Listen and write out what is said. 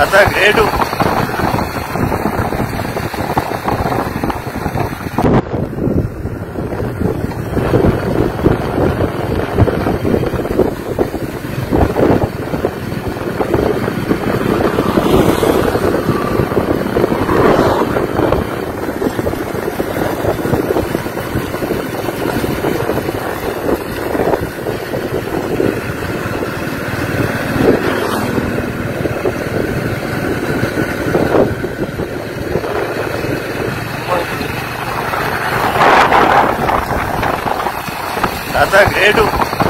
Casa Gredo. Casa Gredo.